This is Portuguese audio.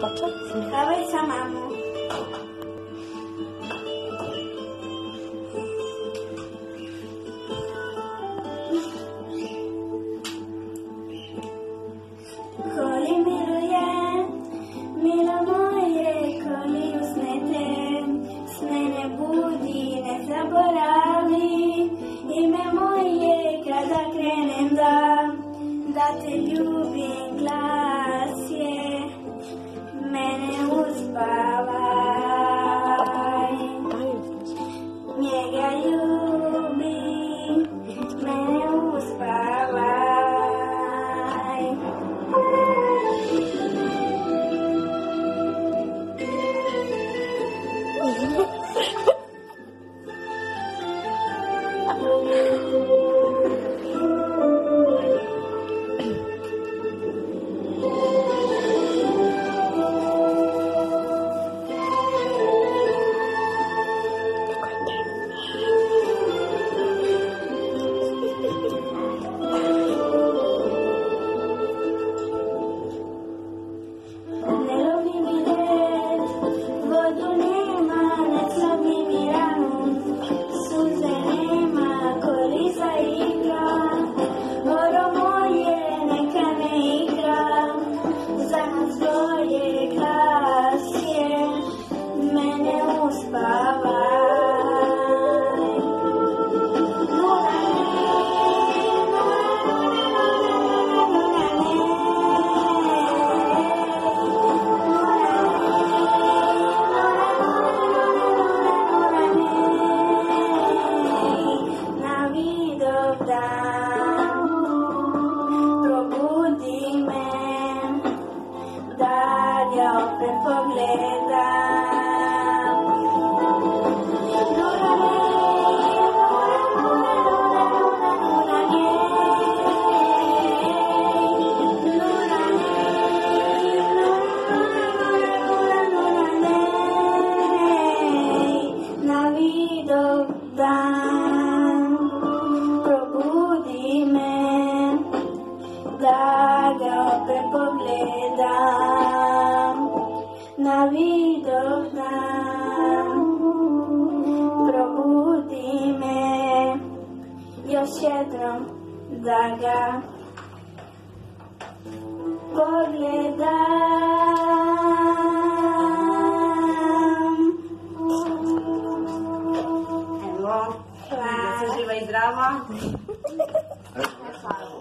Tato? Dawaj sa mamu. Koly miluje, milo moje, koly usnete, s mene budi, ne zaboravi, ime moje kada krenem da, da te ljubim glas je, mene uspavaj. Njega ljubim, mene uspavaj. Probudime da offre pobleta queda na vida probudime još jednom da ga pogledam Evo, claro. se živa.